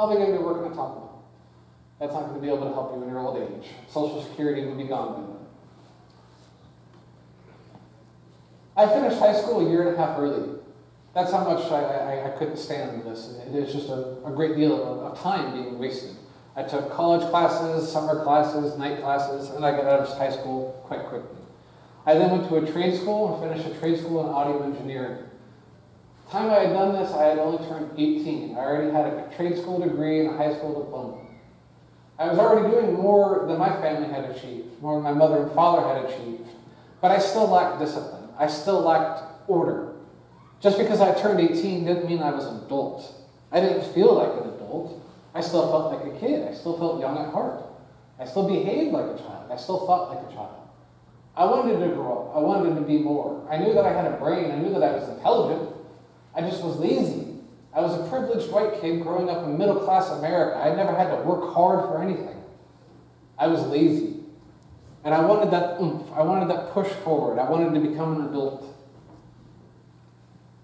Probably going to be working at Taco Bell. That's not going to be able to help you in your old age. Social Security would be gone by then. I finished high school a year and a half early. That's how much I, I, I couldn't stand this. It is just a, a great deal of, of time being wasted. I took college classes, summer classes, night classes, and I got out of high school quite quickly. I then went to a trade school and finished a trade school in audio engineering. Time I had done this, I had only turned 18. I already had a trade school degree and a high school diploma. I was already doing more than my family had achieved, more than my mother and father had achieved, but I still lacked discipline. I still lacked order. Just because I turned 18 didn't mean I was an adult. I didn't feel like an adult. I still felt like a kid. I still felt young at heart. I still behaved like a child. I still thought like a child. I wanted to grow up. I wanted to be more. I knew that I had a brain. I knew that I was intelligent. I just was lazy. I was a privileged white kid growing up in middle class America. I never had to work hard for anything. I was lazy. And I wanted that oomph. I wanted that push forward. I wanted to become an adult.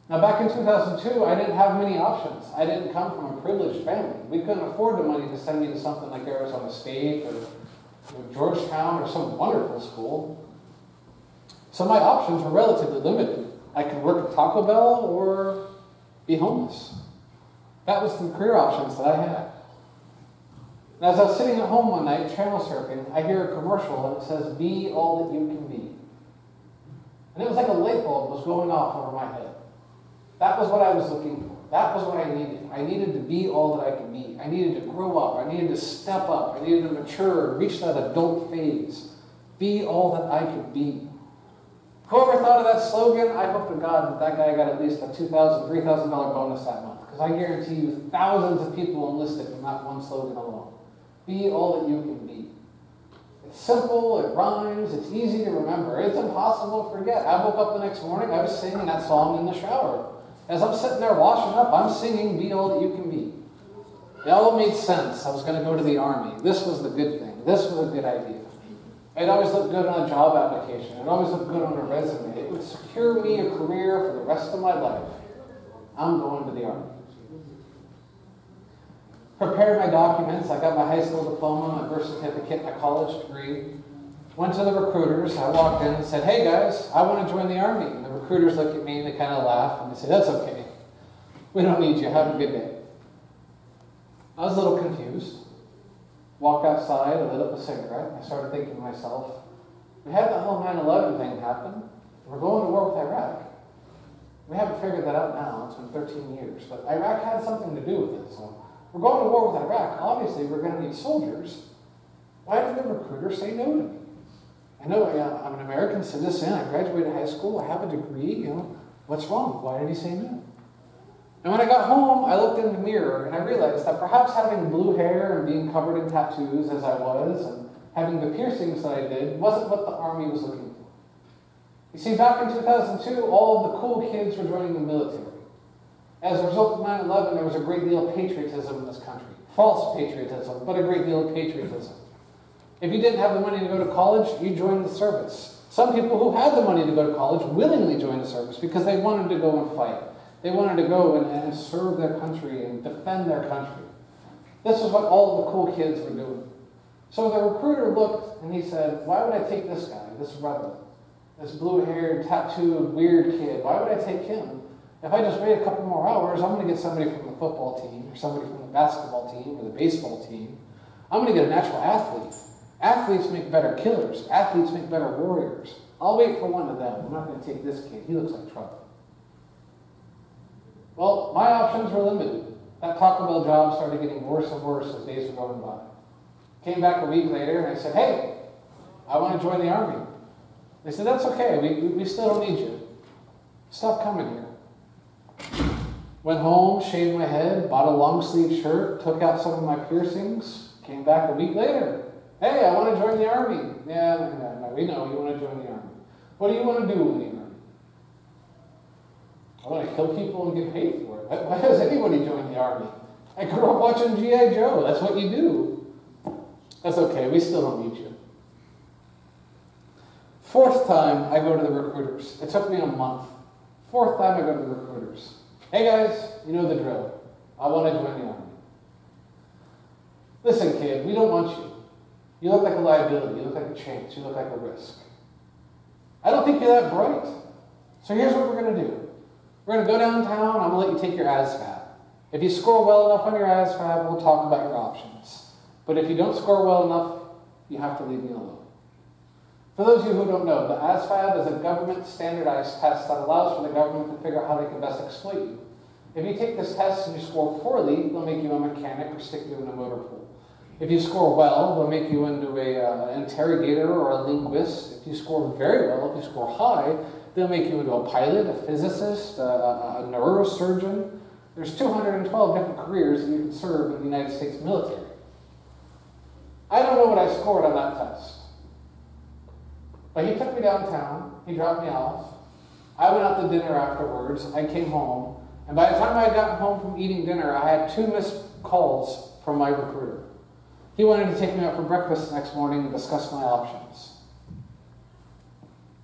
Now, back in 2002, I didn't have many options. I didn't come from a privileged family. We couldn't afford the money to send me to something like Arizona State or, or Georgetown or some wonderful school. So my options were relatively limited. I could work at Taco Bell or be homeless. That was the career options that I had. And as I was sitting at home one night, channel surfing, I hear a commercial and it says, Be all that you can be. And it was like a light bulb was going off over my head. That was what I was looking for. That was what I needed. I needed to be all that I could be. I needed to grow up. I needed to step up. I needed to mature reach that adult phase. Be all that I could be. Whoever thought of that slogan, I hope to God that that guy got at least a $2,000, $3,000 bonus that month. Because I guarantee you thousands of people enlisted from that one slogan alone. Be all that you can be. It's simple, it rhymes, it's easy to remember. It's impossible to forget. I woke up the next morning, I was singing that song in the shower. As I'm sitting there washing up, I'm singing Be All That You Can Be. It all made sense. I was going to go to the Army. This was the good thing. This was a good idea. It always looked good on a job application. It always looked good on a resume. It would secure me a career for the rest of my life. I'm going to the Army. Prepared my documents. I got my high school diploma, my birth certificate, my college degree. Went to the recruiters. I walked in and said, Hey guys, I want to join the Army. And the recruiters look at me and they kind of laugh and they say, That's okay. We don't need you. Have a good day. I was a little confused. Walked outside, I lit up a cigarette. and I started thinking to myself, we had the whole 9 11 thing happen. We're going to war with Iraq. We haven't figured that out now. It's been 13 years. But Iraq had something to do with it. So we're going to war with Iraq. Obviously, we're going to need soldiers. Why did the recruiter say no to me? I know I, am an American citizen. I graduated high school. I have a degree. You know, what's wrong? Why did he say no? And when I got home, I looked in the mirror and I realized that perhaps having blue hair and being covered in tattoos as I was and having the piercings that I did wasn't what the Army was looking for. You see, back in 2002, all of the cool kids were joining the military. As a result of 9 11, there was a great deal of patriotism in this country. False patriotism, but a great deal of patriotism. If you didn't have the money to go to college, you joined the service. Some people who had the money to go to college willingly joined the service because they wanted to go and fight. They wanted to go and, and serve their country and defend their country. This is what all the cool kids were doing. So the recruiter looked and he said, Why would I take this guy, this rebel, this blue haired, tattooed, weird kid? Why would I take him? If I just wait a couple more hours, I'm going to get somebody from the football team, or somebody from the basketball team, or the baseball team. I'm going to get a natural athlete. Athletes make better killers. Athletes make better warriors. I'll wait for one of them. I'm not going to take this kid. He looks like trouble. Well, my options were limited. That Taco Bell job started getting worse and worse as days were going by. Came back a week later and I said, hey, I want to join the army. They said, that's okay. We, we still don't need you. Stop coming here. Went home, shaved my head, bought a long sleeve shirt, took out some of my piercings, came back a week later. Hey, I want to join the army. Yeah, we know you want to join the army. What do you want to do army? I want to kill people and get paid for it. Why does anybody join the army? I grew up watching G.I. Joe. That's what you do. That's okay. We still don't need you. Fourth time, I go to the recruiters. It took me a month. Fourth time, I go to the recruiters. Hey guys, you know the drill. I want to join the army. Listen, kid, we don't want you. You look like a liability. You look like a chance. You look like a risk. I don't think you're that bright. So here's what we're going to do. We're going to go downtown. I'm going to let you take your ASVAB. If you score well enough on your ASVAB, we'll talk about your options. But if you don't score well enough, you have to leave me alone. For those of you who don't know, the ASVAB is a government standardized test that allows for the government to figure out how they can best exploit you. If you take this test and you score poorly, they'll make you a mechanic or stick you in a motor pool. If you score well, they'll make you into a, uh, an interrogator or a linguist. If you score very well, if you score high, they'll make you into a pilot, a physicist, a, a neurosurgeon. There's 212 different careers you can serve in the United States military. I don't know what I scored on that test. But he took me downtown, he dropped me off. I went out to dinner afterwards. I came home. And by the time I gotten home from eating dinner, I had two missed calls from my recruiter. He wanted to take me out for breakfast the next morning and discuss my options.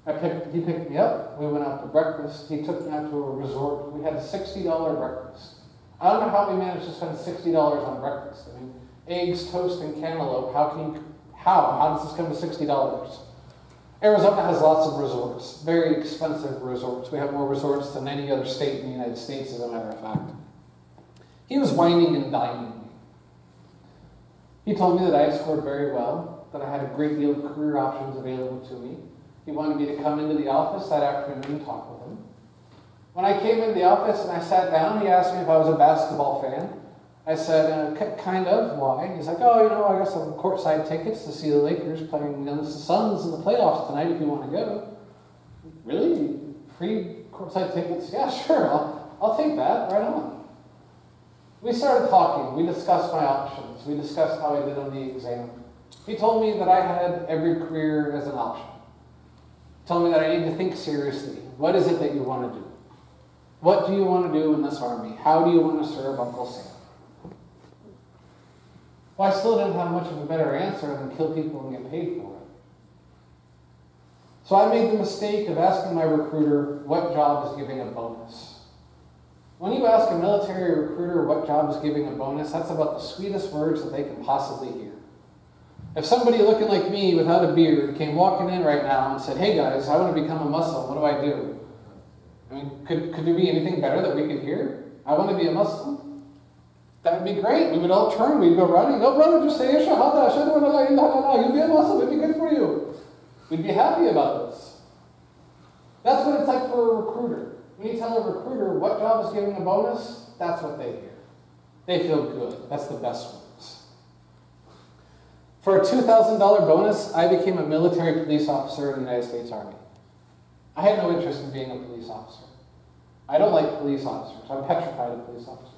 I picked, he picked me up. We went out to breakfast. He took me out to a resort. We had a $60 breakfast. I don't know how we managed to spend $60 on breakfast. I mean, eggs, toast, and cantaloupe. How can you, how? How does this come to $60? Arizona has lots of resorts, very expensive resorts. We have more resorts than any other state in the United States, as a matter of fact. He was wining and dining me. He told me that I had scored very well, that I had a great deal of career options available to me. He wanted me to come into the office that afternoon and talk with him. When I came into the office and I sat down, he asked me if I was a basketball fan. I said, uh, kind of. Why? He's like, oh, you know, I got some courtside tickets to see the Lakers playing against the Suns in the playoffs tonight if you want to go. Really? Free courtside tickets? Yeah, sure. I'll, I'll take that. Right on. We started talking. We discussed my options. We discussed how I did on the exam. He told me that I had every career as an option. Told me that I need to think seriously. What is it that you want to do? What do you want to do in this army? How do you want to serve Uncle Sam? Well, I still didn't have much of a better answer than kill people and get paid for it. So I made the mistake of asking my recruiter what job is giving a bonus. When you ask a military recruiter what job is giving a bonus, that's about the sweetest words that they can possibly hear. If somebody looking like me without a beard came walking in right now and said, hey guys, I want to become a Muslim, what do I do? I mean, could, could there be anything better that we could hear? I want to be a Muslim. That would be great. We would all turn, we'd go running. No, brother, just say Shahada, Ashadu an la ilaha You'd be a Muslim, it'd be good for you. We'd be happy about this. That's what it's like for a recruiter. When you tell a recruiter what job is giving a bonus, that's what they hear. They feel good. That's the best ones. For a $2,000 bonus, I became a military police officer in the United States Army. I had no interest in being a police officer. I don't like police officers. I'm petrified of police officers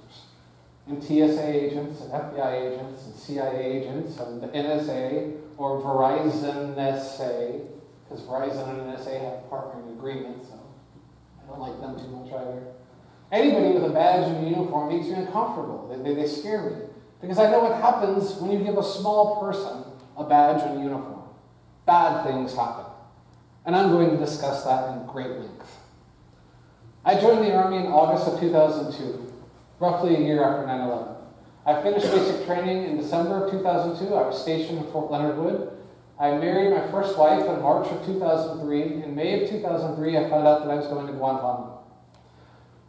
and TSA agents and FBI agents and CIA agents and the NSA or Verizon NSA, because Verizon and NSA have partnering agreements, so I don't like them too much either. Anybody with a badge and a uniform makes me uncomfortable. They, they, they scare me. Because I know what happens when you give a small person a badge and a uniform. Bad things happen. And I'm going to discuss that in great length. I joined the Army in August of 2002 roughly a year after 9-11. I finished basic training in December of 2002. I was stationed in Fort Leonard Wood. I married my first wife in March of 2003. In May of 2003, I found out that I was going to Guantanamo.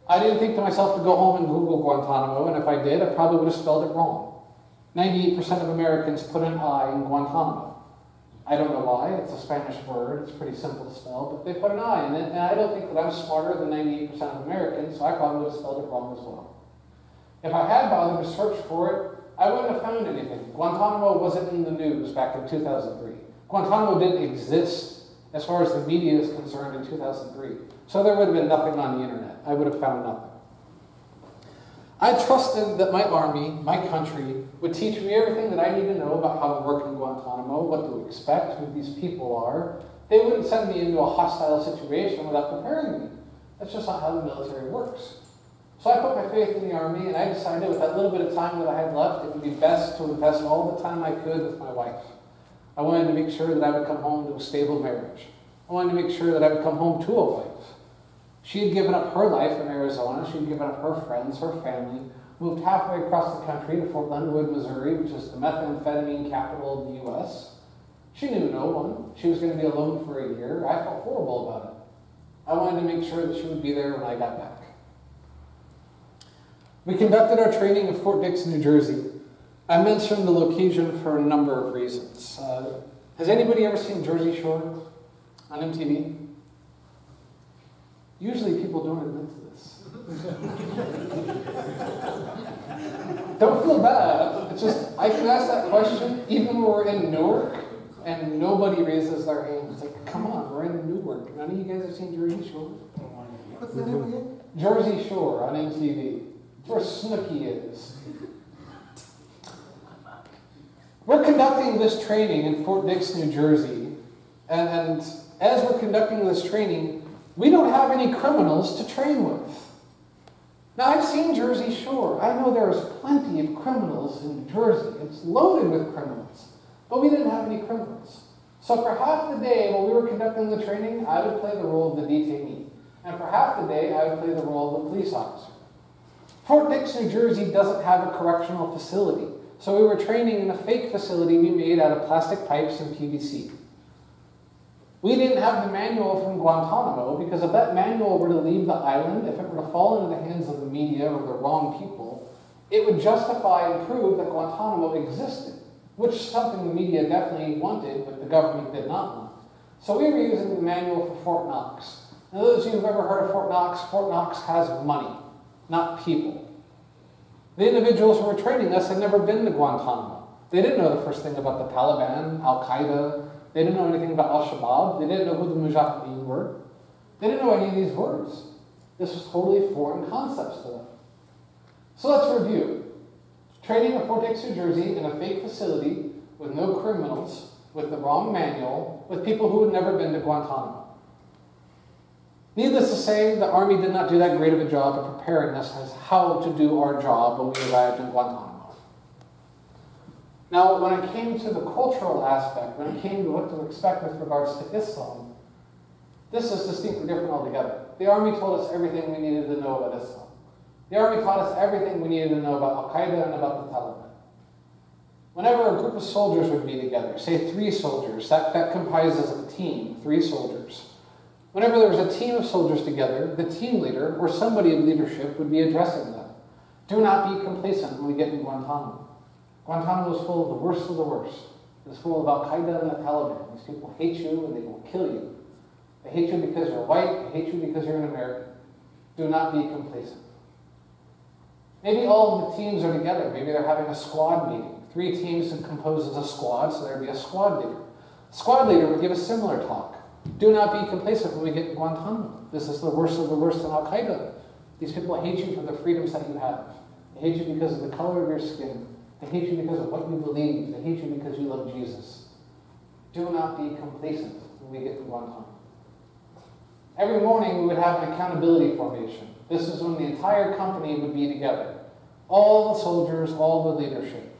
I didn't think to myself to go home and Google Guantanamo, and if I did, I probably would have spelled it wrong. 98% of Americans put an I in Guantanamo. I don't know why. It's a Spanish word. It's pretty simple to spell, but they put an I in it, and I don't think that I'm smarter than 98% of Americans, so I probably would have spelled it wrong as well. If I had bothered to search for it, I wouldn't have found anything. Guantanamo wasn't in the news back in 2003. Guantanamo didn't exist as far as the media is concerned in 2003. So there would have been nothing on the internet. I would have found nothing. I trusted that my army, my country, would teach me everything that I need to know about how to work in Guantanamo, what to expect, who these people are. They wouldn't send me into a hostile situation without preparing me. That's just not how the military works. So I put my faith in the Army, and I decided with that little bit of time that I had left, it would be best to invest all the time I could with my wife. I wanted to make sure that I would come home to a stable marriage. I wanted to make sure that I would come home to a wife. She had given up her life in Arizona. She had given up her friends, her family, moved halfway across the country to Fort Leonard, Missouri, which is the methamphetamine capital of the U.S. She knew no one. She was going to be alone for a year. I felt horrible about it. I wanted to make sure that she would be there when I got back. We conducted our training in Fort Dix, New Jersey. I mentioned the location for a number of reasons. Uh, has anybody ever seen Jersey Shore on MTV? Usually people don't admit to this. don't feel bad. It's just, I can ask that question even when we're in Newark and nobody raises their hand. It's like, come on, we're in Newark. None of you guys have seen Jersey Shore? What's the name again? Jersey Shore on MTV. It's where Snooki is. We're conducting this training in Fort Dix, New Jersey, and, and as we're conducting this training, we don't have any criminals to train with. Now, I've seen Jersey Shore. I know there's plenty of criminals in Jersey. It's loaded with criminals. But we didn't have any criminals. So for half the day while we were conducting the training, I would play the role of the detainee. And for half the day, I would play the role of the police officer. Fort Dix, New Jersey doesn't have a correctional facility. So we were training in a fake facility we made out of plastic pipes and PVC. We didn't have the manual from Guantanamo because if that manual were to leave the island, if it were to fall into the hands of the media or the wrong people, it would justify and prove that Guantanamo existed, which is something the media definitely wanted, but the government did not want. So we were using the manual for Fort Knox. Now, those of you who've ever heard of Fort Knox, Fort Knox has money, not people. The individuals who were training us had never been to Guantanamo. They didn't know the first thing about the Taliban, Al Qaeda. They didn't know anything about Al Shabaab. They didn't know who the Mujahideen were. They didn't know any of these words. This was totally foreign concepts to them. So let's review. Training in Fort New Jersey, in a fake facility with no criminals, with the wrong manual, with people who had never been to Guantanamo. Needless to say, the Army did not do that great of a job of preparing us as how to do our job when we arrived in Guantanamo. Now, when it came to the cultural aspect, when it came to what to expect with regards to Islam, this is distinctly different altogether. The Army told us everything we needed to know about Islam. The Army taught us everything we needed to know about Al Qaeda and about the Taliban. Whenever a group of soldiers would be together, say three soldiers, that, that comprises a team, three soldiers. Whenever there was a team of soldiers together, the team leader or somebody of leadership would be addressing them. Do not be complacent when we get in Guantanamo. Guantanamo is full of the worst of the worst. It's full of Al Qaeda and the Taliban. These people hate you and they will kill you. They hate you because you're white, they hate you because you're an American. Do not be complacent. Maybe all of the teams are together. Maybe they're having a squad meeting. Three teams composes a squad, so there'd be a squad leader. The squad leader would give a similar talk. Do not be complacent when we get to Guantanamo. This is the worst of the worst in Al Qaeda. These people hate you for the freedoms that you have. They hate you because of the color of your skin. They hate you because of what you believe. They hate you because you love Jesus. Do not be complacent when we get to Guantanamo. Every morning we would have an accountability formation. This is when the entire company would be together. All the soldiers, all the leadership.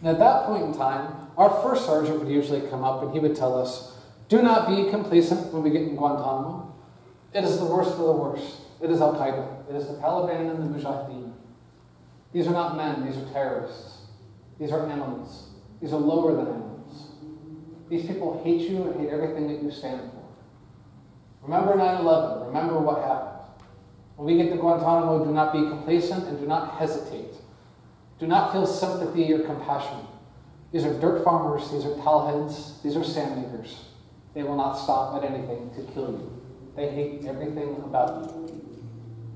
And at that point in time, our first sergeant would usually come up and he would tell us, do not be complacent when we get in Guantanamo. It is the worst of the worst. It is Al Qaeda. It is the Taliban and the Mujahideen. These are not men, these are terrorists. These are animals. These are lower than animals. These people hate you and hate everything that you stand for. Remember 9 11. Remember what happened. When we get to Guantanamo, do not be complacent and do not hesitate. Do not feel sympathy or compassion. These are dirt farmers, these are towelheads, these are sand makers. They will not stop at anything to kill you. They hate everything about you.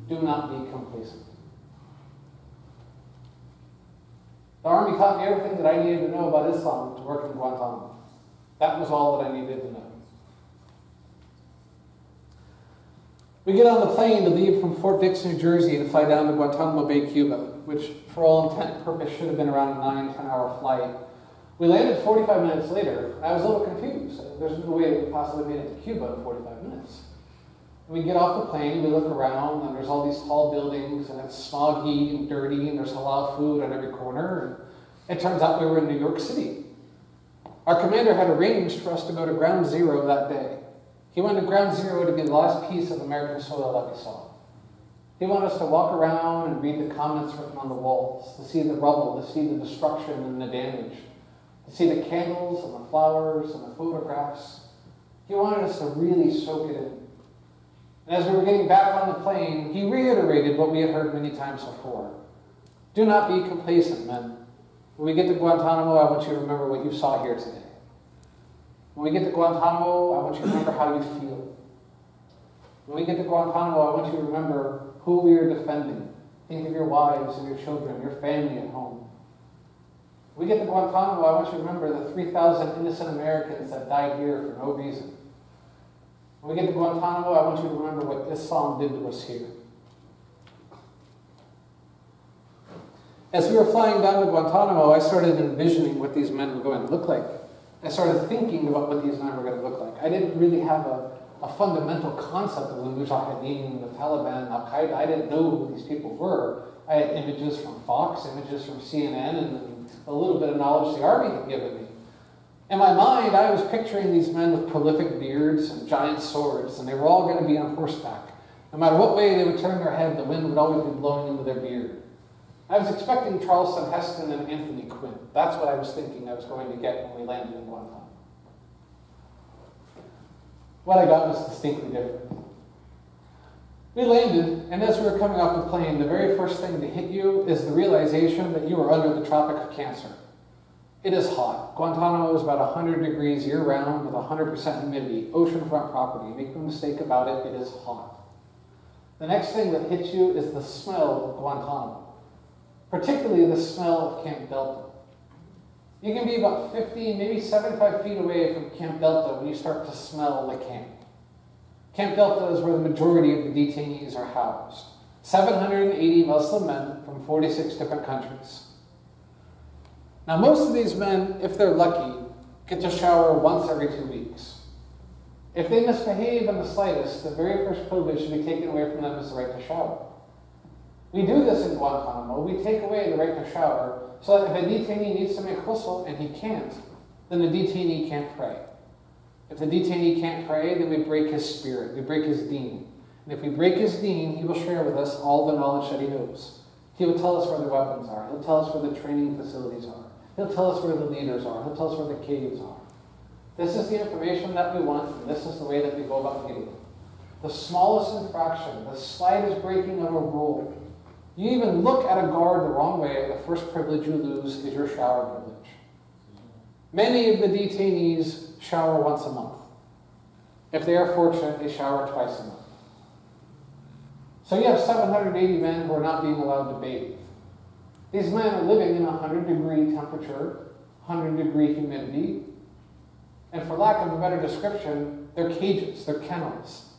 Do not be complacent. The Army taught me everything that I needed to know about Islam to work in Guantanamo. That was all that I needed to know. We get on the plane to leave from Fort Dix, New Jersey to fly down to Guantanamo Bay, Cuba, which for all intent and purpose should have been around a nine, 10 hour flight. We landed 45 minutes later. I was a little confused. There's no way we could possibly made it to Cuba in 45 minutes. We get off the plane, we look around, and there's all these tall buildings, and it's smoggy and dirty, and there's a lot of food on every corner. And it turns out we were in New York City. Our commander had arranged for us to go to ground zero that day. He went to ground zero to be the last piece of American soil that we saw. He wanted us to walk around and read the comments written on the walls, to see the rubble, to see the destruction and the damage, see the candles and the flowers and the photographs. He wanted us to really soak it in. And as we were getting back on the plane, he reiterated what we had heard many times before. Do not be complacent, men. When we get to Guantanamo, I want you to remember what you saw here today. When we get to Guantanamo, I want you to remember how you feel. When we get to Guantanamo, I want you to remember who we are defending. Think of your wives and your children, your family at home. We get to Guantanamo, I want you to remember the 3,000 innocent Americans that died here for no reason. When we get to Guantanamo, I want you to remember what Islam did to us here. As we were flying down to Guantanamo, I started envisioning what these men were going to look like. I started thinking about what these men were going to look like. I didn't really have a, a fundamental concept of the Mujahideen, the Taliban, Al Qaeda. I didn't know who these people were. I had images from Fox, images from CNN, and a little bit of knowledge the Army had given me. In my mind, I was picturing these men with prolific beards and giant swords, and they were all going to be on horseback. No matter what way they would turn their head, the wind would always be blowing into their beard. I was expecting Charlton Heston and Anthony Quinn. That's what I was thinking I was going to get when we landed in Guantanamo. What I got was distinctly different. We landed, and as we were coming off the plane, the very first thing to hit you is the realization that you are under the Tropic of Cancer. It is hot. Guantanamo is about 100 degrees year round with 100% humidity, oceanfront property. Make no mistake about it, it is hot. The next thing that hits you is the smell of Guantanamo, particularly the smell of Camp Delta. You can be about 50, maybe 75 feet away from Camp Delta when you start to smell the camp. Camp Delta is where the majority of the detainees are housed. 780 Muslim men from 46 different countries. Now, most of these men, if they're lucky, get to shower once every two weeks. If they misbehave in the slightest, the very first privilege should be taken away from them is the right to shower. We do this in Guantanamo. We take away the right to shower so that if a detainee needs to make ghusl and he can't, then the detainee can't pray. If the detainee can't pray, then we break his spirit, we break his deen. And if we break his deen, he will share with us all the knowledge that he knows. He will tell us where the weapons are. He'll tell us where the training facilities are. He'll tell us where the leaders are. He'll tell us where the caves are. This is the information that we want, and this is the way that we go about getting it. The smallest infraction, the slightest breaking of a rule, you even look at a guard the wrong way, the first privilege you lose is your shower privilege. Many of the detainees shower once a month. If they are fortunate, they shower twice a month. So you have 780 men who are not being allowed to bathe. These men are living in a 100 degree temperature, 100 degree humidity, and for lack of a better description, they're cages, they're kennels.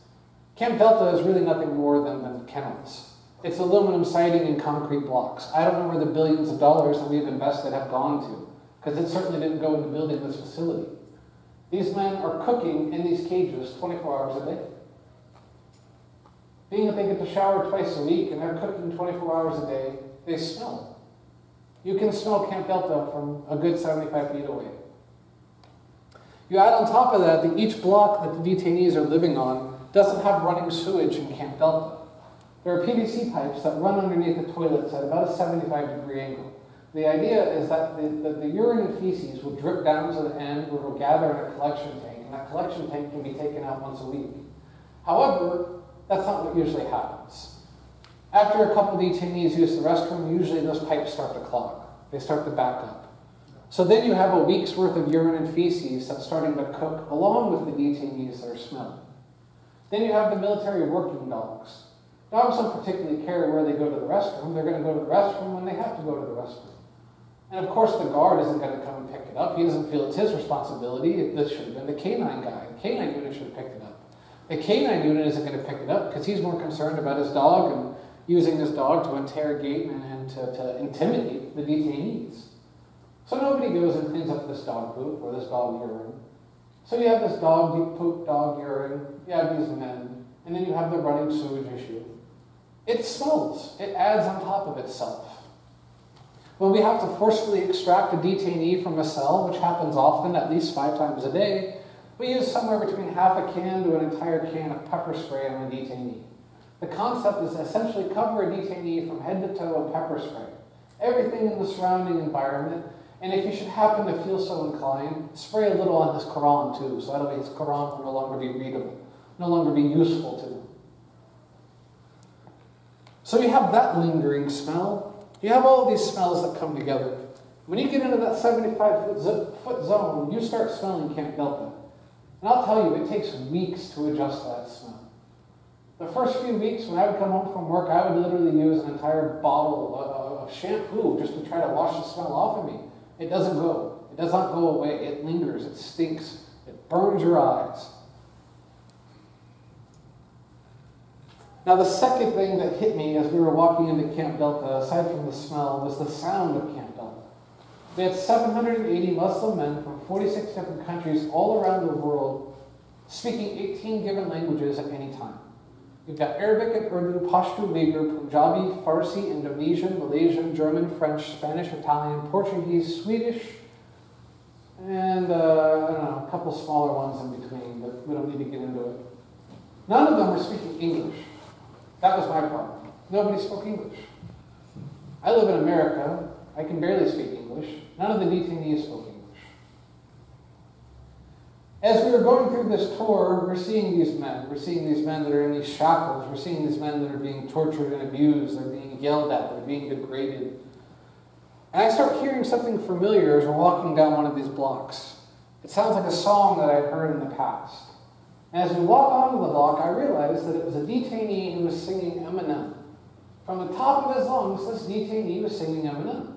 Camp Delta is really nothing more than, than kennels. It's aluminum siding and concrete blocks. I don't know where the billions of dollars that we've invested have gone to, because it certainly didn't go into building this facility. These men are cooking in these cages 24 hours a day. Being that they get to shower twice a week and they're cooking 24 hours a day, they smell. You can smell Camp Delta from a good 75 feet away. You add on top of that that each block that the detainees are living on doesn't have running sewage in Camp Delta. There are PVC pipes that run underneath the toilets at about a 75 degree angle. The idea is that the, the, the, urine and feces will drip down to the end where it will gather in a collection tank, and that collection tank can be taken out once a week. However, that's not what usually happens. After a couple detainees use the restroom, usually those pipes start to clog. They start to back up. So then you have a week's worth of urine and feces that's starting to cook along with the detainees that are smelling. Then you have the military working dogs. Dogs don't particularly care where they go to the restroom. They're going to go to the restroom when they have to go to the restroom. And of course, the guard isn't going to come and pick it up. He doesn't feel it's his responsibility. This should have been the canine guy. The canine unit should have picked it up. The canine unit isn't going to pick it up because he's more concerned about his dog and using his dog to interrogate and, and to, to intimidate the detainees. So nobody goes and cleans up this dog poop or this dog urine. So you have this dog poop, dog urine, you have these men, and then you have the running sewage issue. It smells. It adds on top of itself. When we have to forcefully extract a detainee from a cell, which happens often, at least five times a day, we use somewhere between half a can to an entire can of pepper spray on a detainee. The concept is essentially cover a detainee from head to toe in pepper spray. Everything in the surrounding environment, and if you should happen to feel so inclined, spray a little on his Quran too, so that way his Quran will no longer be readable, no longer be useful to him. So you have that lingering smell. You have all these smells that come together. When you get into that 75 foot zone, you start smelling Camp Delta. And I'll tell you, it takes weeks to adjust that smell. The first few weeks, when I would come home from work, I would literally use an entire bottle of shampoo just to try to wash the smell off of me. It doesn't go. It does not go away. It lingers. It stinks. It burns your eyes. Now, the second thing that hit me as we were walking into Camp Delta, aside from the smell, was the sound of Camp Delta. We had 780 Muslim men from 46 different countries all around the world speaking 18 given languages at any time. You've got Arabic and Urdu, Pashto, Uyghur, Punjabi, Farsi, Indonesian, Malaysian, German, French, Spanish, Italian, Portuguese, Swedish, and uh, I don't know, a couple smaller ones in between, but we don't need to get into it. None of them were speaking English. That was my problem. Nobody spoke English. I live in America. I can barely speak English. None of the detainees spoke English. As we were going through this tour, we're seeing these men. We're seeing these men that are in these shackles. We're seeing these men that are being tortured and abused. They're being yelled at. They're being degraded. And I start hearing something familiar as we're walking down one of these blocks. It sounds like a song that I've heard in the past. As we walk onto the block, I realized that it was a detainee who was singing Eminem. From the top of his lungs, this detainee was singing Eminem.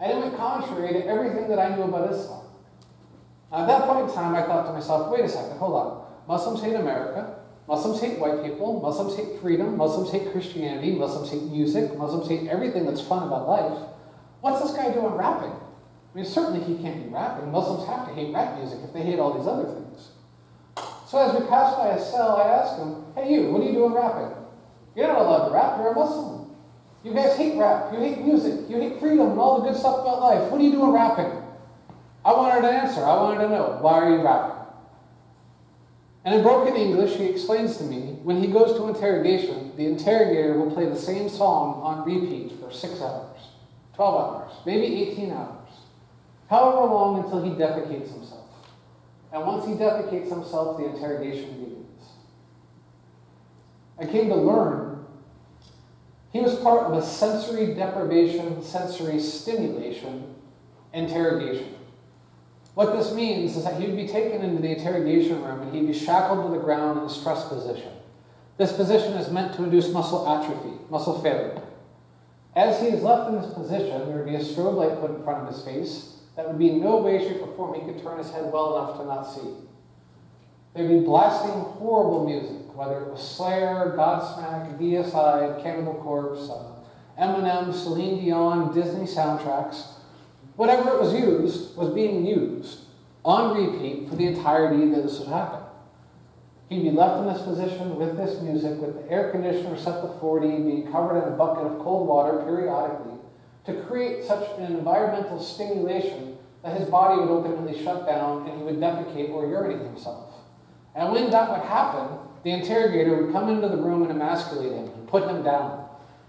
And it went contrary to everything that I knew about Islam. At that point in time, I thought to myself, wait a second, hold on. Muslims hate America. Muslims hate white people. Muslims hate freedom. Muslims hate Christianity. Muslims hate music. Muslims hate everything that's fun about life. What's this guy doing rapping? I mean, certainly he can't be rapping. Muslims have to hate rap music if they hate all these other things. So as we passed by a cell, I asked him, hey you, what are you doing rapping? You're not allowed to rap, you're a Muslim. You guys hate rap, you hate music, you hate freedom and all the good stuff about life. What are you doing rapping? I wanted an answer. I wanted to know, why are you rapping? And in broken English, he explains to me, when he goes to interrogation, the interrogator will play the same song on repeat for six hours, 12 hours, maybe 18 hours, however long until he defecates himself. And once he defecates himself, the interrogation begins. I came to learn he was part of a sensory deprivation, sensory stimulation interrogation. What this means is that he'd be taken into the interrogation room and he'd be shackled to the ground in a stress position. This position is meant to induce muscle atrophy, muscle failure. As he is left in this position, there would be a strobe light put in front of his face, that would be in no way, shape, or form he could turn his head well enough to not see. They'd be blasting horrible music, whether it was Slayer, Godsmack, DSI, Cannibal Corpse, uh, Eminem, Celine Dion, Disney soundtracks. Whatever it was used was being used on repeat for the entirety that this would happen. He'd be left in this position with this music, with the air conditioner set to 40, being covered in a bucket of cold water periodically, to create such an environmental stimulation that his body would ultimately shut down and he would defecate or urinate himself. And when that would happen, the interrogator would come into the room and emasculate him and put him down.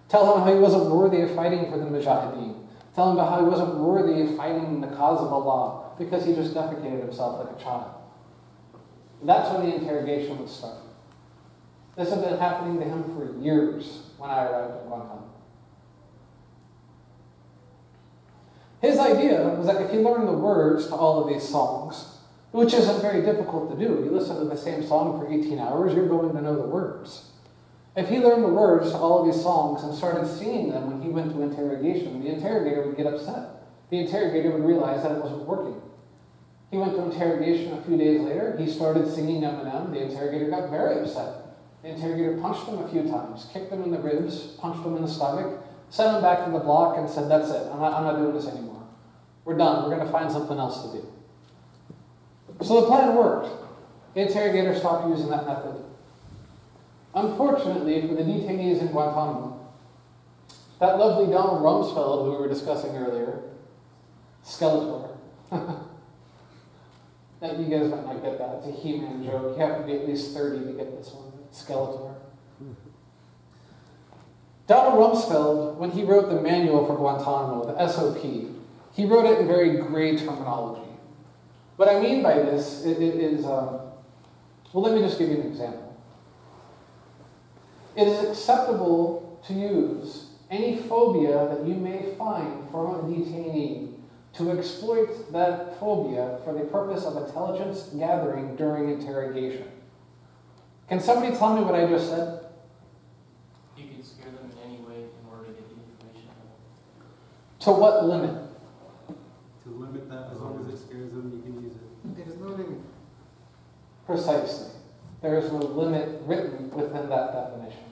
Tell him how he wasn't worthy of fighting for the Mujahideen. Tell him about how he wasn't worthy of fighting in the cause of Allah because he just defecated himself like a child. That's when the interrogation would start. This had been happening to him for years when I arrived at Guantanamo. His idea was that if you learn the words to all of these songs, which isn't very difficult to do, you listen to the same song for 18 hours, you're going to know the words. If he learned the words to all of these songs and started singing them when he went to interrogation, the interrogator would get upset. The interrogator would realize that it wasn't working. He went to interrogation a few days later. He started singing Eminem. The interrogator got very upset. The interrogator punched him a few times, kicked him in the ribs, punched him in the stomach, sent him back to the block, and said, That's it. I'm not, I'm not doing this anymore. We're done. We're going to find something else to do. So the plan worked. The interrogator stopped using that method. Unfortunately for the detainees in Guantanamo, that lovely Donald Rumsfeld who we were discussing earlier, Skeletor. that you guys might not get that. It's a He-Man joke. You have to be at least 30 to get this one. Skeletor. Donald Rumsfeld, when he wrote the manual for Guantanamo, the SOP, he wrote it in very gray terminology. What I mean by this is, um, well, let me just give you an example. It is acceptable to use any phobia that you may find from a detainee to exploit that phobia for the purpose of intelligence gathering during interrogation. Can somebody tell me what I just said? You can scare them in any way in order to get the information. To what limit? To limit that, as long as it scares them, you can use it. There is no limit. Precisely. There is no limit written within that definition.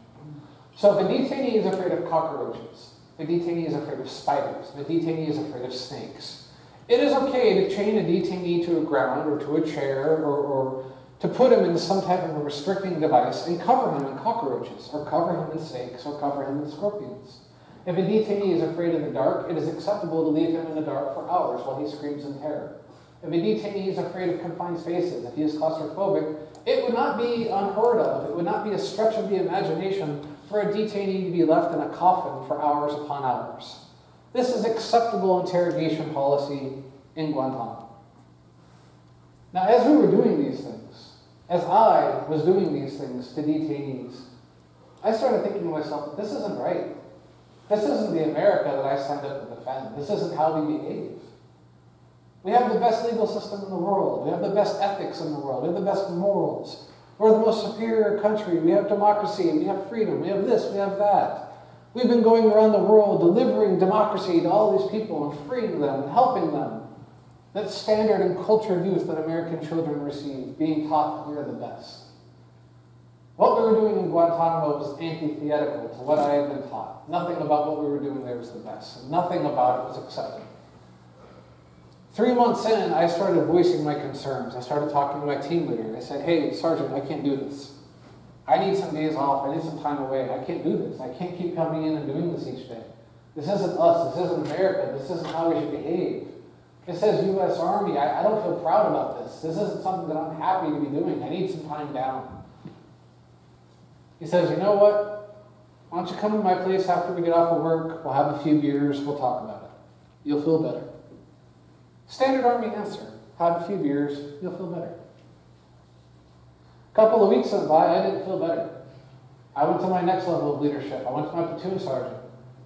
So if a detainee is afraid of cockroaches, the detainee is afraid of spiders, the detainee is afraid of snakes, it is okay to chain a detainee to a ground or to a chair or, or to put him in some type of a restricting device and cover him in cockroaches or cover him in snakes or cover him in scorpions. If a detainee is afraid of the dark, it is acceptable to leave him in the dark for hours while he screams in terror. If a detainee is afraid of confined spaces, if he is claustrophobic, it would not be unheard of, it would not be a stretch of the imagination for a detainee to be left in a coffin for hours upon hours. This is acceptable interrogation policy in Guantanamo. Now, as we were doing these things, as I was doing these things to detainees, I started thinking to myself, this isn't right. This isn't the America that I signed up to defend. This isn't how we behave. We have the best legal system in the world. We have the best ethics in the world. We have the best morals. We're the most superior country. We have democracy. We have freedom. We have this. We have that. We've been going around the world delivering democracy to all these people and freeing them and helping them. That standard and culture of youth that American children receive, being taught that we're the best. What we were doing in Guantanamo was antithetical to what I had been taught. Nothing about what we were doing there was the best. Nothing about it was acceptable. Three months in, I started voicing my concerns. I started talking to my team leader. I said, hey, Sergeant, I can't do this. I need some days off. I need some time away. I can't do this. I can't keep coming in and doing this each day. This isn't us. This isn't America. This isn't how we should behave. It says U.S. Army. I, I don't feel proud about this. This isn't something that I'm happy to be doing. I need some time down. He says, you know what? Why don't you come to my place after we get off of work? We'll have a few beers. We'll talk about it. You'll feel better. Standard Army answer. Have a few beers, you'll feel better. A couple of weeks went by, I didn't feel better. I went to my next level of leadership. I went to my platoon sergeant.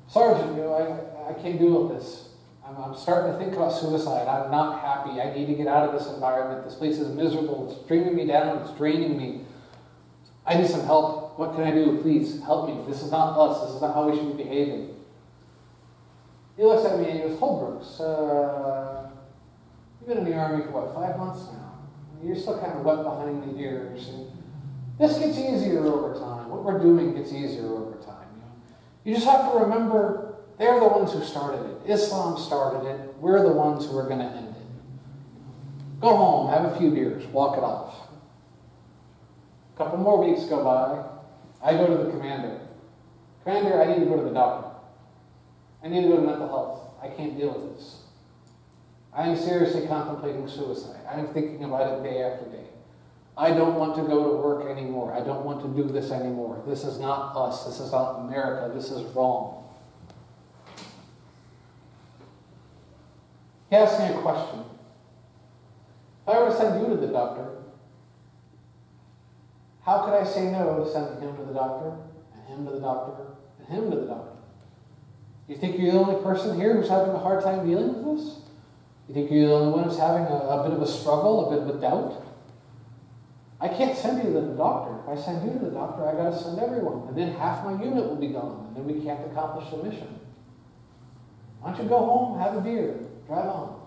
Sergeant, you know, I, I can't deal with this. I'm, I'm starting to think about suicide. I'm not happy. I need to get out of this environment. This place is miserable. It's bringing me down. It's draining me. I need some help. What can I do? Please help me. This is not us. This is not how we should be behaving. He looks at me and he goes, Holdbrooks, uh, You've been in the Army for what, five months now? You're still kind of wet behind the ears. And this gets easier over time. What we're doing gets easier over time. You, just have to remember they're the ones who started it. Islam started it. We're the ones who are going to end it. Go home, have a few beers, walk it off. A couple more weeks go by. I go to the commander. Commander, I need to go to the doctor. I need to go to mental health. I can't deal with this. I am seriously contemplating suicide. I am thinking about it day after day. I don't want to go to work anymore. I don't want to do this anymore. This is not us. This is not America. This is wrong. He asked me a question. If I were to send you to the doctor, how could I say no to sending him to the doctor, and him to the doctor, and him to the doctor? You think you're the only person here who's having a hard time dealing with this? You think you're the only one who's having a, a bit of a struggle, a bit of a doubt? I can't send you to the doctor. If I send you to the doctor, I got to send everyone. And then half my unit will be gone, and then we can't accomplish the mission. Why don't you go home, have a beer, drive on?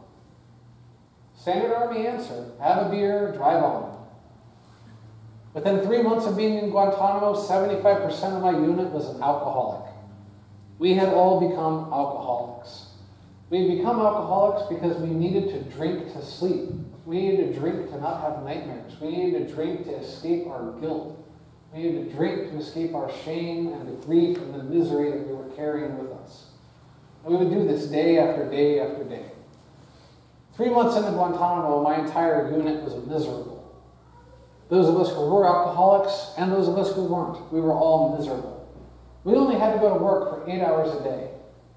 Standard Army answer have a beer, drive on. Within three months of being in Guantanamo, 75% of my unit was an alcoholic. We had all become alcoholics. We become alcoholics because we needed to drink to sleep. We needed to drink to not have nightmares. We needed to drink to escape our guilt. We needed to drink to escape our shame and the grief and the misery that we were carrying with us. And we would do this day after day after day. Three months into Guantanamo, my entire unit was miserable. Those of us who were alcoholics and those of us who weren't, we were all miserable. We only had to go to work for eight hours a day.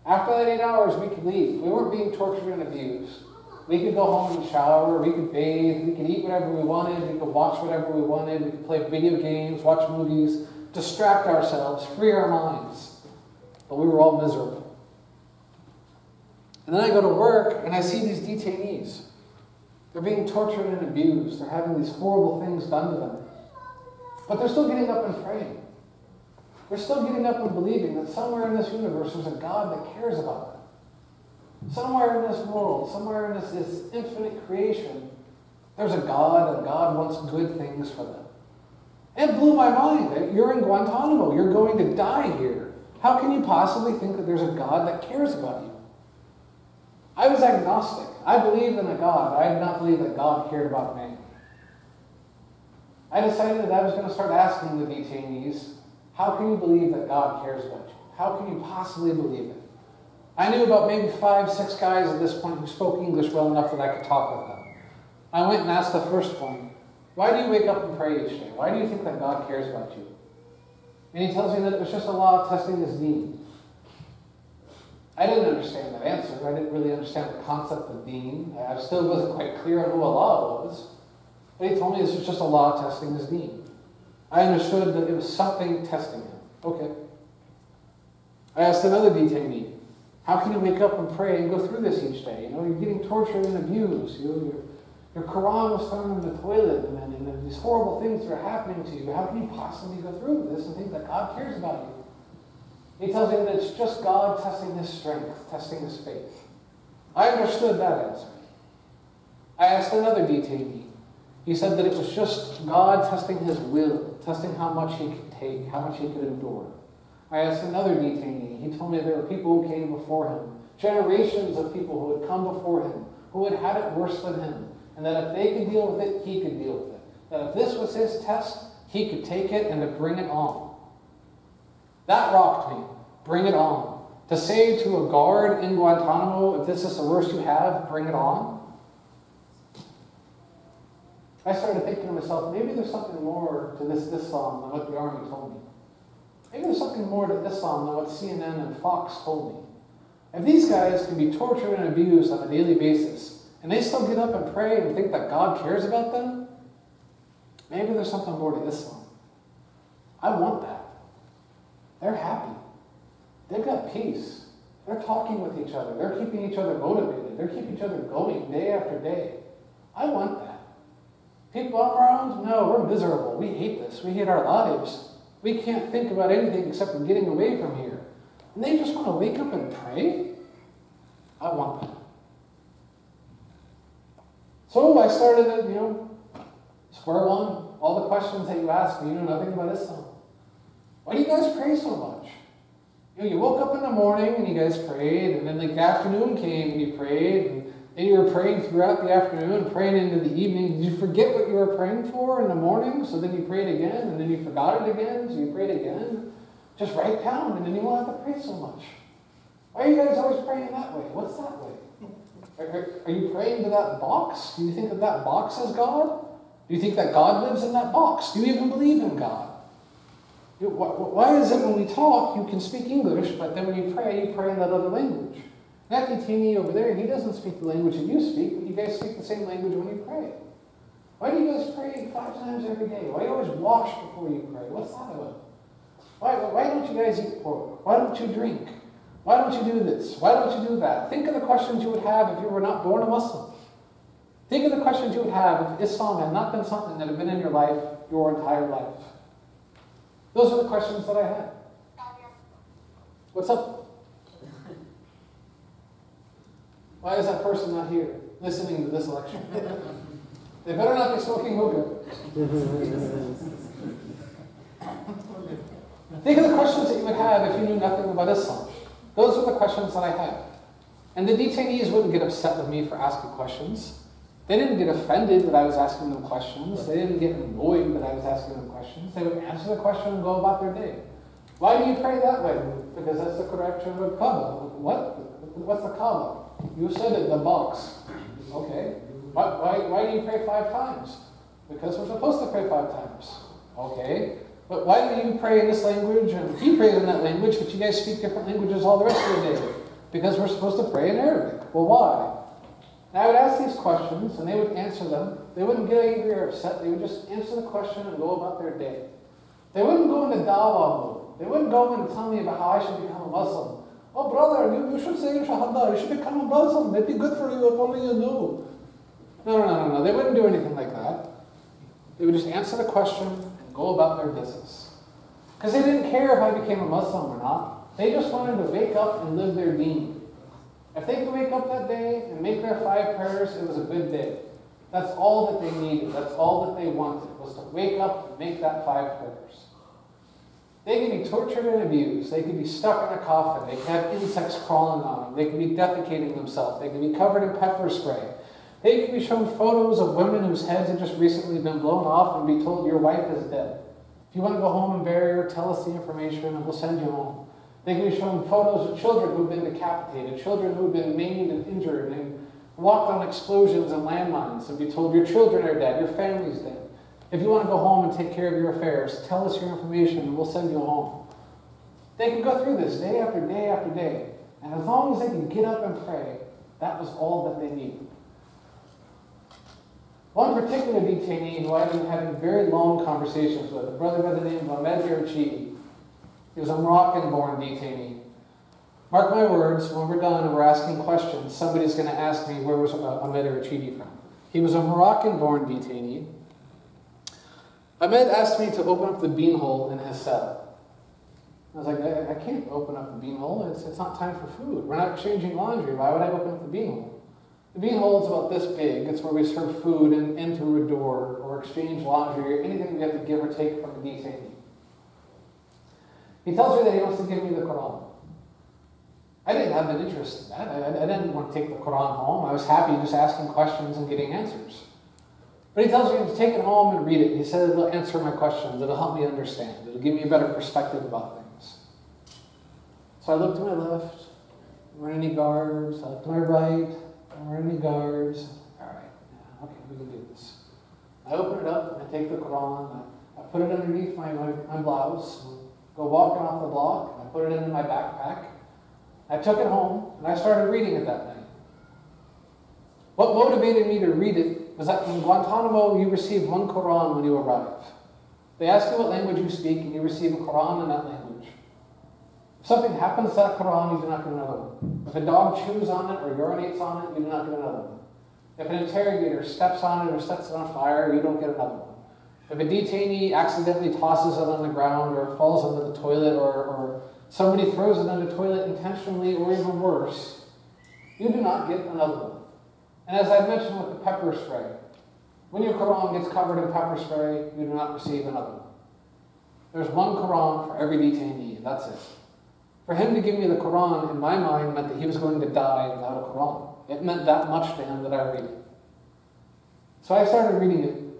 After that eight hours, we could leave. We weren't being tortured and abused. We could go home and shower, we could bathe, we could eat whatever we wanted, we could watch whatever we wanted, we could play video games, watch movies, distract ourselves, free our minds. But we were all miserable. And then I go to work and I see these detainees. They're being tortured and abused. They're having these horrible things done to them. But they're still getting up and praying. They're still getting up and believing that somewhere in this universe there's a God that cares about them. Somewhere in this world, somewhere in this, this infinite creation, there's a God, and God wants good things for them. It blew my mind. You're in Guantanamo. You're going to die here. How can you possibly think that there's a God that cares about you? Was agnostic. I believed in a God, but I did not believe that God cared about me. I decided that I was going to start asking the detainees, how can you believe that God cares about you? How can you possibly believe it? I knew about maybe five, six guys at this point who spoke English well enough that I could talk with them. I went and asked the first one, Why do you wake up and pray each day? Why do you think that God cares about you? And he tells me that it was just Allah testing his deen. I didn't understand that answer. I didn't really understand the concept of deen. I still wasn't quite clear on who Allah was. But he told me this was just Allah testing his deen. I understood that it was something testing him. Okay. I asked another detainee, how can you wake up and pray and go through this each day? You know, you're getting tortured and abused. You know, your, your Quran was thrown in the toilet, and, and, and these horrible things are happening to you. How can you possibly go through this and think that God cares about you? He tells him that it's just God testing his strength, testing his faith. I understood that answer. I asked another detainee. He said that it was just God testing his will, testing how much he could take, how much he could endure. I asked another detainee. He told me there were people who came before him, generations of people who had come before him, who had had it worse than him, and that if they could deal with it, he could deal with it. That if this was his test, he could take it and to bring it on. That rocked me. Bring it on. To say to a guard in Guantanamo, if this is the worst you have, bring it on. I started thinking to myself, maybe there's something more to this Islam than what the army told me. Maybe there's something more to Islam than what CNN and Fox told me. If these guys can be tortured and abused on a daily basis, and they still get up and pray and think that God cares about them, maybe there's something more to Islam. I want that. They're happy. They've got peace. They're talking with each other. They're keeping each other motivated. They're keeping each other going day after day. I want that. People I'm around, no, we're miserable. We hate this. We hate our lives. We can't think about anything except for getting away from here. And they just want to wake up and pray? I want that. So I started you know, square one. All the questions that you asked you know nothing about Islam. Why do you guys pray so much? You know, you woke up in the morning and you guys prayed, and then like the afternoon came and you prayed, and then you were praying throughout the afternoon, praying into the evening. Did you forget what you were praying for in the morning? So then you prayed again, and then you forgot it again, so you prayed again. Just write down, and then you won't have to pray so much. Why are you guys always praying that way? What's that way? Are, are, are you praying to that box? Do you think that that box is God? Do you think that God lives in that box? Do you even believe in God? Why is it when we talk, you can speak English, but then when you pray, you pray in that other language? Detainee over there, he doesn't speak the language that you speak, but you guys speak the same language when you pray. Why do you guys pray five times every day? Why do you always wash before you pray? What's that about? Why, why don't you guys eat pork? Why don't you drink? Why don't you do this? Why don't you do that? Think of the questions you would have if you were not born a Muslim. Think of the questions you would have if Islam had not been something that had been in your life your entire life. Those are the questions that I had. What's up? Why is that person not here listening to this lecture? they better not be smoking hookah. Think of the questions that you would have if you knew nothing about Islam. Those are the questions that I had. And the detainees wouldn't get upset with me for asking questions. They didn't get offended that I was asking them questions. They didn't get annoyed that I was asking them questions. They would answer the question and go about their day. Why do you pray that way? Because that's the correction of Kaaba. What? What's the Kaaba? You said it, the box. Okay. Why, why, why do you pray five times? Because we're supposed to pray five times. Okay. But why do you pray in this language and he prays in that language, but you guys speak different languages all the rest of the day? Because we're supposed to pray in Arabic. Well, why? And I would ask these questions and they would answer them. They wouldn't get angry or upset. They would just answer the question and go about their day. They wouldn't go into dawah mode. They wouldn't go and tell me about how I should become a Muslim. Oh, brother, you, you should say Shahada. You should become a Muslim. It'd be good for you if only you knew. No, no, no, no. They wouldn't do anything like that. They would just answer the question and go about their business. Because they didn't care if I became a Muslim or not. They just wanted to wake up and live their deen. If they could wake up that day and make their five prayers, it was a good day. That's all that they needed. That's all that they wanted, was to wake up and make that five prayers. They could be tortured and abused. They could be stuck in a coffin. They could have insects crawling on them. They could be defecating themselves. They could be covered in pepper spray. They could be shown photos of women whose heads had just recently been blown off and be told, Your wife is dead. If you want to go home and bury her, tell us the information and we'll send you home. They can be shown photos of children who've been decapitated, children who've been maimed and injured and walked on explosions and landmines and be told, Your children are dead, your family's dead. If you want to go home and take care of your affairs, tell us your information and we'll send you home. They can go through this day after day after day. And as long as they can get up and pray, that was all that they needed. One particular detainee who I've been having very long conversations with, a brother by the name of Ahmed Yarchi. He was a Moroccan-born detainee. Mark my words, when we're done and we're asking questions, somebody's going to ask me where was uh, Ahmed Yarchi from. He was a Moroccan-born detainee. Ahmed asked me to open up the bean hole in his cell. I was like, I, I can't open up the bean hole. It's, it's not time for food. We're not exchanging laundry. Why would I open up the bean hole? The bean hole is about this big. It's where we serve food and enter a door or exchange laundry or anything we have to give or take from a detainee. He tells me that he wants to give me the Quran. I didn't have an interest in that. I, I didn't want to take the Quran home. I was happy just asking questions and getting answers. But he tells me to take it home and read it. He said it'll answer my questions. It'll help me understand. It'll give me a better perspective about things. So I looked to my left. There weren't any guards? I looked to my right. There weren't any guards? All right, okay, we can do this. I open it up, I take the Quran, I, I put it underneath my, my, my blouse, go walking off the block, I put it in my backpack. I took it home, and I started reading it that night. What motivated me to read it was that in Guantanamo, you receive one Quran when you arrive. They ask you what language you speak, and you receive a Quran in that language. If something happens to that Quran, you do not get another one. If a dog chews on it or urinates on it, you do not get another one. If an interrogator steps on it or sets it on fire, you don't get another one. If a detainee accidentally tosses it on the ground or falls into the toilet or, or somebody throws it in the toilet intentionally or even worse, you do not get another one. And as I mentioned with the pepper spray, when your Quran gets covered in pepper spray, you do not receive another one. There's one Quran for every detainee, that's it. For him to give me the Quran, in my mind, meant that he was going to die without a Quran. It meant that much to him that I read it. So I started reading it.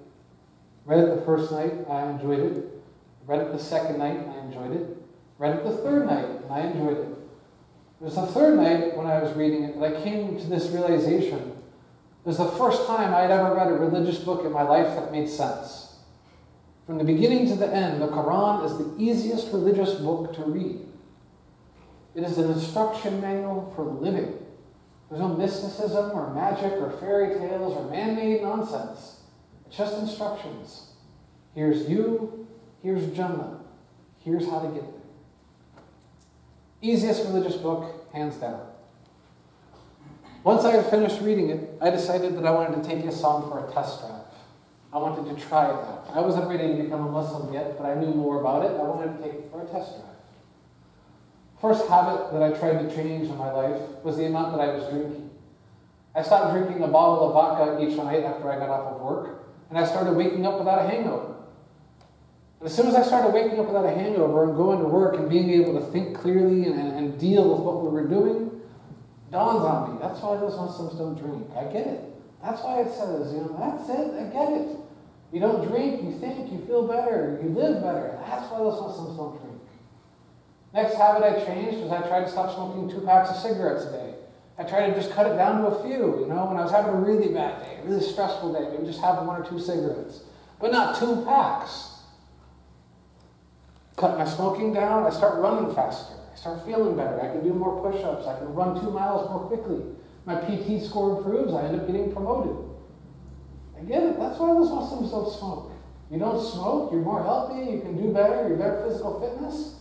Read it the first night, I enjoyed it. Read it the second night, I enjoyed it. Read it the third night, and I enjoyed it. It was the third night when I was reading it that I came to this realization. It was the first time I had ever read a religious book in my life that made sense. From the beginning to the end, the Quran is the easiest religious book to read. It is an instruction manual for living. There's no mysticism or magic or fairy tales or man made nonsense. Just instructions. Here's you, here's Jannah, here's how to get there. Easiest religious book, hands down. Once I had finished reading it, I decided that I wanted to take Islam for a test drive. I wanted to try it out. I wasn't ready to become a Muslim yet, but I knew more about it. I wanted to take it for a test drive. First habit that I tried to change in my life was the amount that I was drinking. I stopped drinking a bottle of vodka each night after I got off of work, and I started waking up without a hangover. And as soon as I started waking up without a hangover and going to work and being able to think clearly and, and deal with what we were doing, dawns on me. That's why those Muslims don't drink. I get it. That's why it says, you know, that's it. I get it. You don't drink, you think, you feel better, you live better. That's why those Muslims don't drink. Next habit I changed was I tried to stop smoking two packs of cigarettes a day. I tried to just cut it down to a few, you know, when I was having a really bad day, a really stressful day, maybe just have one or two cigarettes, but not two packs. cut my smoking down, I start running faster. I start feeling better. I can do more push ups. I can run two miles more quickly. My PT score improves. I end up getting promoted. I get it. That's why those Muslims don't smoke. You don't smoke, you're more healthy, you can do better, you're better physical fitness.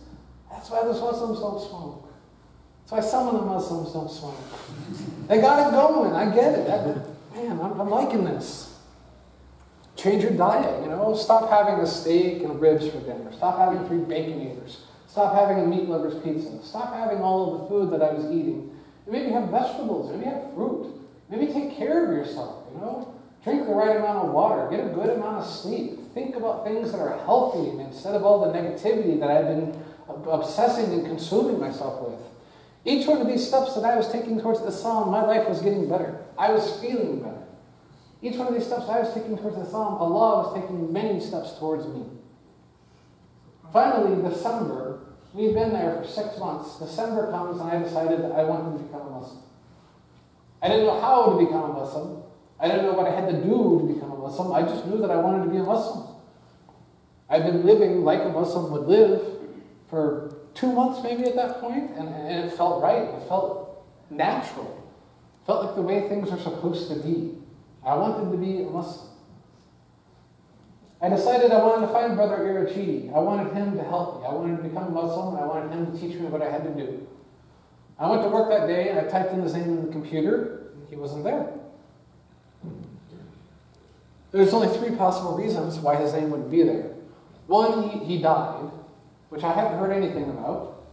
That's why those Muslims don't smoke. Why some of the Muslims don't smoke. They got it going. I get it. Man, I'm, I'm liking this. Change your diet, you know. Stop having a steak and ribs for dinner. Stop having three baconators. Stop having a meat lover's pizza. Stop having all of the food that I was eating. Maybe have vegetables. Maybe have fruit. Maybe take care of yourself, you know. Drink the right amount of water. Get a good amount of sleep. Think about things that are healthy instead of all the negativity that I've been obsessing and consuming myself with. Each one of these steps that I was taking towards Islam, my life was getting better. I was feeling better. Each one of these steps I was taking towards Islam, Allah was taking many steps towards me. Finally, December, we've been there for six months. December comes and I decided that I wanted to become a Muslim. I didn't know how to become a Muslim. I didn't know what I had to do to become a Muslim. I just knew that I wanted to be a Muslim. I've been living like a Muslim would live for two months maybe at that point, and, and it felt right. It felt natural. It felt like the way things are supposed to be. I wanted to be a Muslim. I decided I wanted to find Brother Errachidi. I wanted him to help me. I wanted to become a Muslim, I wanted him to teach me what I had to do. I went to work that day, and I typed in his name in the computer, he wasn't there. There's only three possible reasons why his name wouldn't be there. One, he, he died, which I haven't heard anything about.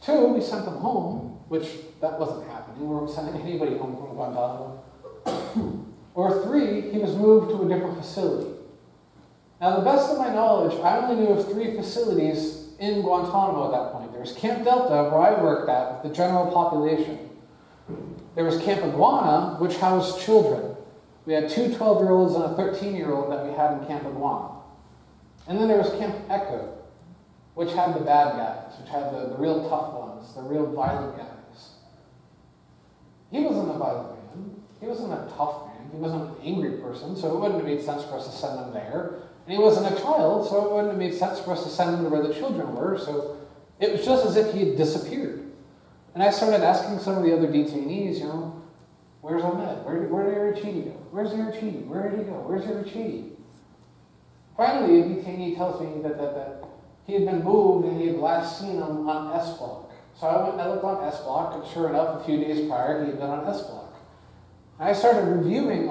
Two, we sent them home, which that wasn't happening. We weren't sending anybody home from Guantanamo. or three, he was moved to a different facility. Now, the best of my knowledge, I only knew of three facilities in Guantanamo at that point. There was Camp Delta, where I worked at, with the general population. There was Camp Iguana, which housed children. We had two 12 year olds and a 13 year old that we had in Camp Iguana. And then there was Camp Echo, which had the bad guys, which had the, the real tough ones, the real violent guys. He wasn't a violent man. He wasn't a tough man. He wasn't an angry person, so it wouldn't have made sense for us to send him there. And he wasn't a child, so it wouldn't have made sense for us to send him to where the children were. So it was just as if he had disappeared. And I started asking some of the other detainees, you know, where's Ahmed? Where, where did Errachidi go? Where's Errachidi? Where did he go? Where's Errachidi? Finally, a detainee tells me that, that, that he had been moved and he had last seen him on S Block. So I went I looked on S Block, and sure enough, a few days prior, he had been on S Block. I started reviewing